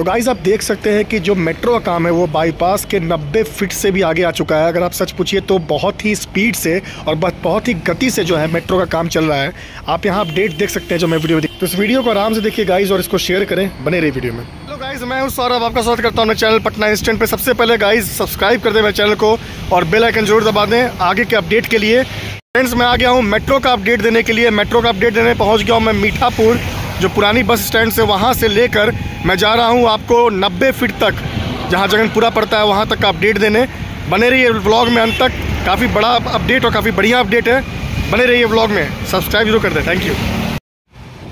तो गाइज़ आप देख सकते हैं कि जो मेट्रो का काम है, वो बाईपास के 90 फीट से भी आगे आ चुका है। अगर आप सच पूछिए तो बहुत ही स्पीड से और बहुत ही गति से जो है मेट्रो का काम चल रहा है। आप यहाँ अपडेट देख सकते हैं जो मैं वीडियो तो इस वीडियो को आराम से देखिए गाइज़ और इसको शेयर करें बने रही वीडियो में। गाइज़ मैं उस सौरभ, आपका स्वागत करता हूँ चैनल पटना इंस्टेंट पे। सबसे पहले गाइज़ सब्सक्राइब कर दें मेरे चैनल को और बेल आइकन ज़रूर दबा दें आगे के अपडेट के लिए। फ्रेंड्स मैं आ गया हूँ मेट्रो का अपडेट देने के लिए। मेट्रो का अपडेट देने पहुँच गया हूँ मैं मीठापुर, जो पुरानी बस स्टैंड से वहाँ से लेकर मैं जा रहा हूँ आपको नब्बे फिट तक। जहाँ जगनपुरा पड़ता है, वहाँ तक का अपडेट देने। बने रहिए ब्लॉग में अंत तक। काफ़ी बड़ा अपडेट और काफ़ी बढ़िया अपडेट है। बने रहिए व्लॉग में। सब्सक्राइब ज़रूर कर दें। थैंक यू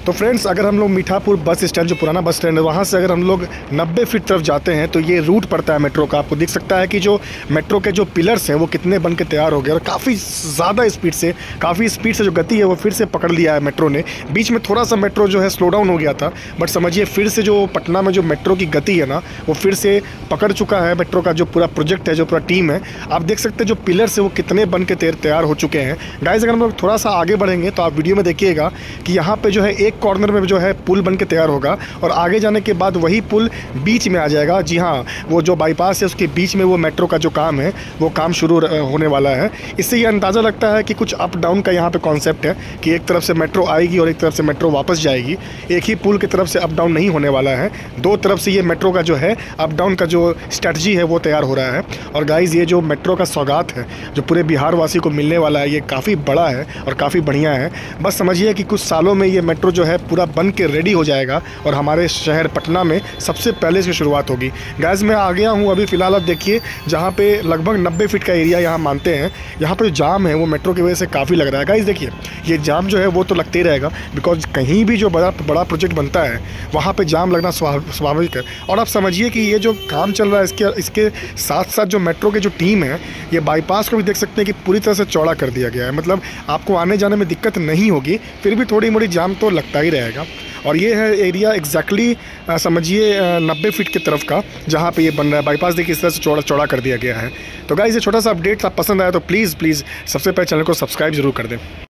तो फ्रेंड्स अगर हम लोग मीठापुर बस स्टैंड, जो पुराना बस स्टैंड है, वहाँ से अगर हम लोग 90 फीट तरफ़ जाते हैं तो ये रूट पड़ता है मेट्रो का। आपको दिख सकता है कि जो मेट्रो के जो पिलर्स हैं, वो कितने बन के तैयार हो गए और काफ़ी ज़्यादा स्पीड से, काफ़ी स्पीड से जो गति है, वो फिर से पकड़ लिया है मेट्रो ने। बीच में थोड़ा सा मेट्रो जो है स्लो डाउन हो गया था बट समझिए फिर से जो पटना में जो मेट्रो की गति है ना, वो फिर से पकड़ चुका है मेट्रो का जो पूरा प्रोजेक्ट है, जो पूरा टीम है। आप देख सकते हैं जो पिलर्स है, वो कितने बन के तैयार हो चुके हैं। गाइज़ अगर हम लोग थोड़ा सा आगे बढ़ेंगे तो आप वीडियो में देखिएगा कि यहाँ पर जो है, एक कॉर्नर में जो है पुल बन के तैयार होगा और आगे जाने के बाद वही पुल बीच में आ जाएगा। जी हाँ वो जो बाईपास है, उसके बीच में वो मेट्रो का जो काम है, वो काम शुरू होने वाला है। इससे ये अंदाज़ा लगता है कि कुछ अप डाउन का यहाँ पे कॉन्सेप्ट है कि एक तरफ़ से मेट्रो आएगी और एक तरफ़ से मेट्रो वापस जाएगी। एक ही पुल की तरफ़ से अप डाउन नहीं होने वाला है। दो तरफ़ से ये मेट्रो का जो है अप डाउन का जो स्ट्रेटजी है, वो तैयार हो रहा है। और गाइज़ ये जो मेट्रो का सौगात है, जो पूरे बिहार वासी को मिलने वाला है, ये काफ़ी बड़ा है और काफ़ी बढ़िया है। बस समझिए कि कुछ सालों में ये मेट्रो जो है पूरा बन के रेडी हो जाएगा और हमारे शहर पटना में सबसे पहले से शुरुआत होगी। गैस मैं आ गया हूँ अभी फ़िलहाल आप देखिए, जहाँ पे लगभग 90 फीट का एरिया यहाँ मानते हैं। यहाँ पर जो जाम है, वो मेट्रो की वजह से काफ़ी लग रहा है। गाइज़ देखिए, ये जाम जो है, वो तो लगते ही रहेगा बिकॉज़ कहीं भी जो बड़ा बड़ा प्रोजेक्ट बनता है, वहाँ पर जाम लगना स्वाभाविक है। और आप समझिए कि ये जो काम चल रहा है, इसके इसके साथ साथ जो मेट्रो के जो टीम है, ये बाईपास को भी देख सकते हैं कि पूरी तरह से चौड़ा कर दिया गया है। मतलब आपको आने जाने में दिक्कत नहीं होगी, फिर भी थोड़ी मोड़ी जाम तो लगता ही रहेगा। और ये है एरिया एग्जैक्टली समझिए नब्बे फीट की तरफ़ का, जहाँ पे ये बन रहा है। बाईपास देखिए, इस तरह से चौड़ा चौड़ा कर दिया गया है। तो गाइज़ ये छोटा सा अपडेट आप पसंद आया तो प्लीज़ प्लीज़ सबसे पहले चैनल को सब्सक्राइब ज़रूर कर दें।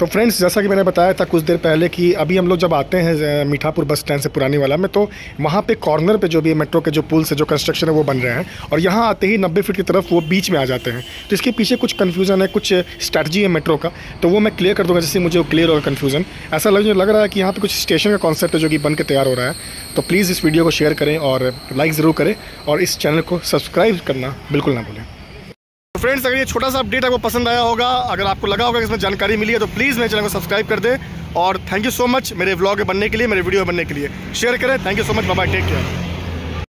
तो फ्रेंड्स जैसा कि मैंने बताया था कुछ देर पहले कि अभी हम लोग जब आते हैं मीठापुर बस स्टैंड से पुरानी वाला में तो वहाँ पे कॉर्नर पे जो भी मेट्रो के जो पुल से जो कंस्ट्रक्शन है, वो बन रहे हैं और यहाँ आते ही 90 फीट की तरफ़ वो बीच में आ जाते हैं। तो इसके पीछे कुछ कन्फ्यूज़न है, कुछ स्ट्रैटी है मेट्रो का तो वो मैं क्लियर कर दूँगा जैसे मुझे क्लियर होगा कन्फ्यूज़न ऐसा लग लग रहा है कि यहाँ पर कुछ स्टेशन का कॉन्सेप्ट है जो कि बन के तैयार हो रहा है। तो प्लीज़ इस वीडियो को शेयर करें और लाइक ज़रूर करें और इस चैनल को सब्सक्राइब करना बिल्कुल ना भूलें। फ्रेंड्स, अगर ये छोटा सा अपडेट आपको पसंद आया होगा, अगर आपको लगा होगा कि इसमें जानकारी मिली है तो प्लीज़ मेरे चैनल को सब्सक्राइब कर दें। और थैंक यू सो मच मेरे ब्लॉग बनने के लिए, मेरे वीडियो बनने के लिए। शेयर करें। थैंक यू सो मच बाबा टेक केयर